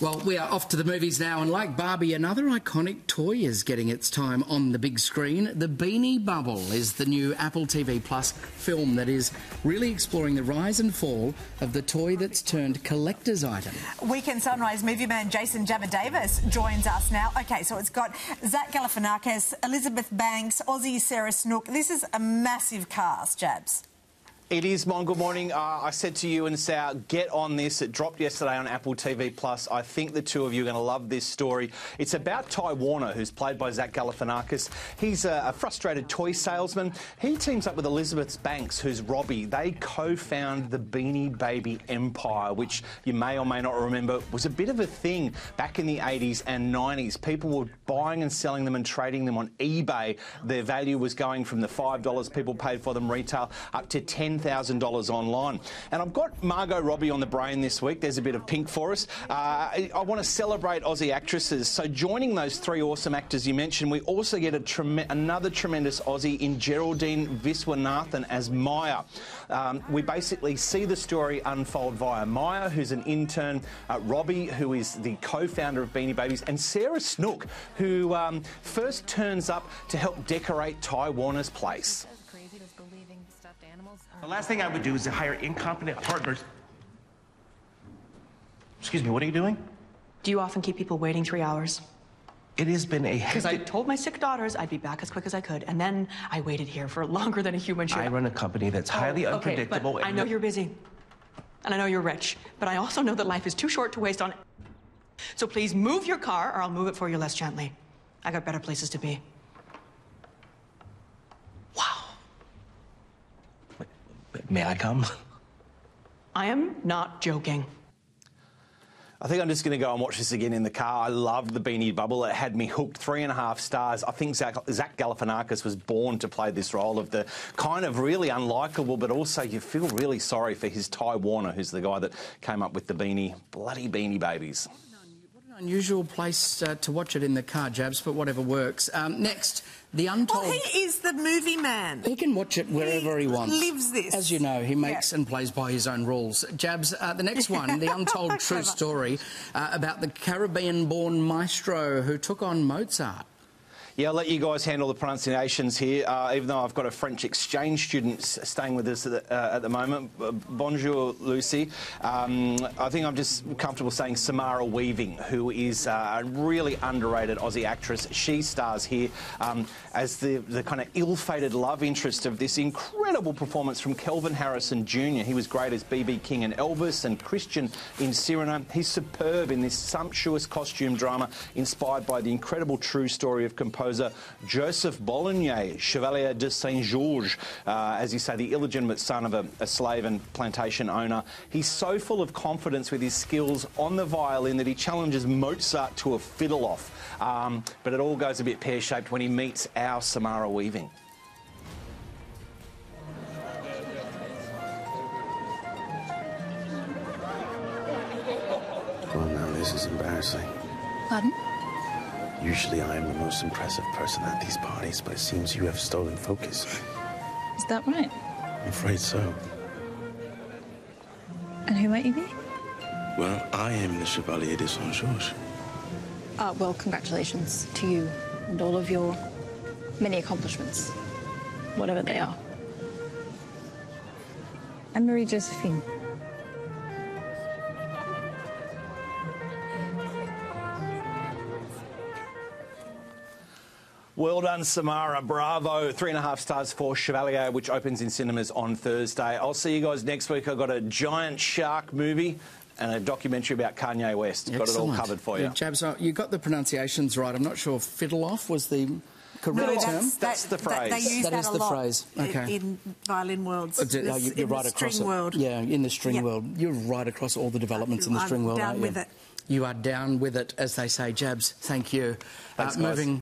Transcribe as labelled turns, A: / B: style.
A: Well, we are off to the movies now, and like Barbie, another iconic toy is getting its time on the big screen. The Beanie Bubble is the new Apple TV Plus film that is really exploring the rise and fall of the toy that's turned collector's item.
B: Weekend Sunrise movie man Jason Jabba Davis joins us now. Okay, so it's got Zach Galifianakis, Elizabeth Banks, Aussie Sarah Snook. This is a massive cast, Jabs.
C: It is, Mon. Good morning. Uh, I said to you and Sal, get on this. It dropped yesterday on Apple TV Plus. I think the two of you are going to love this story. It's about Ty Warner, who's played by Zach Galifianakis. He's a, a frustrated toy salesman. He teams up with Elizabeth Banks, who's Robbie. They co-found the Beanie Baby empire, which you may or may not remember was a bit of a thing back in the 80s and 90s. People were buying and selling them and trading them on eBay. Their value was going from the $5 people paid for them retail up to 10 $10,000 online. And I've got Margot Robbie on the brain this week. There's a bit of pink for us. Uh, I, I want to celebrate Aussie actresses. So joining those three awesome actors you mentioned, we also get another tremendous Aussie in Geraldine Viswanathan as Maya. Um, we basically see the story unfold via Maya, who's an intern, uh, Robbie, who is the co-founder of Beanie Babies, and Sarah Snook, who um, first turns up to help decorate Ty Warner's place.
D: The last thing I would do is to hire incompetent partners. Excuse me, what are you doing?
E: Do you often keep people waiting three hours?
D: It has been a
E: Because I told my sick daughters I'd be back as quick as I could, and then I waited here for longer than a human should.
D: I run a company that's oh, highly
E: oh, okay,
D: unpredictable.
E: But I know you're busy, and I know you're rich, but I also know that life is too short to waste on. So please move your car, or I'll move it for you less gently. I got better places to be.
D: May I come?
E: I am not joking.
C: I think I'm just going to go and watch this again in the car. I loved the Beanie Bubble. It had me hooked. Three and a half stars. I think Zach, Zach Galifianakis was born to play this role of the kind of really unlikable, but also you feel really sorry for his Ty Warner, who's the guy that came up with the Beanie, bloody Beanie Babies
A: unusual place uh, to watch it in the car, Jabs, but whatever works. Um, next, The Untold...
B: Well, he is the movie man.
A: He can watch it wherever he,
B: he
A: wants.
B: lives this.
A: As you know, he makes yeah. and plays by his own rules. Jabs, uh, the next one, The Untold True Story uh, about the Caribbean-born maestro who took on Mozart.
C: Yeah, I'll let you guys handle the pronunciations here, uh, even though I've got a French exchange student staying with us at the, uh, at the moment. Bonjour, Lucy. Um, I think I'm just comfortable saying Samara Weaving, who is uh, a really underrated Aussie actress. She stars here um, as the, the kind of ill-fated love interest of this incredible performance from Kelvin Harrison Jr. He was great as B.B. King and Elvis and Christian in Cyrano. He's superb in this sumptuous costume drama inspired by the incredible true story of composer composer Joseph Bologne, Chevalier de Saint Georges, uh, as you say, the illegitimate son of a, a slave and plantation owner. He's so full of confidence with his skills on the violin that he challenges Mozart to a fiddle off. Um, but it all goes a bit pear-shaped when he meets our Samara Weaving.
F: Well, now this is embarrassing.
G: Pardon?
F: Usually I am the most impressive person at these parties, but it seems you have stolen focus.
G: Is that right?
F: I'm afraid so.
G: And who might you be?
F: Well, I am the Chevalier de Saint Georges.
G: Uh, well, congratulations to you and all of your many accomplishments, whatever they are. I'm Marie Josephine.
C: Well done, Samara. Bravo. Three and a half stars for Chevalier, which opens in cinemas on Thursday. I'll see you guys next week. I've got a giant shark movie and a documentary about Kanye West. Excellent. Got it all covered for you.
A: Yeah, Jabs, uh, you got the pronunciations right. I'm not sure fiddle off was the correct no,
C: that's,
A: term.
C: That's the phrase.
B: That, they use
A: that,
B: that
A: is
B: a
A: the
B: lot
A: phrase. Okay.
B: In violin worlds.
A: Uh, oh, you, are right across it.
B: World.
A: Yeah, in the string yep. world. You're right across all the developments in the
B: I'm
A: string world.
B: Down with
A: you?
B: it.
A: You are down with it, as they say. Jabs, thank you.
C: Thanks,
A: uh, moving.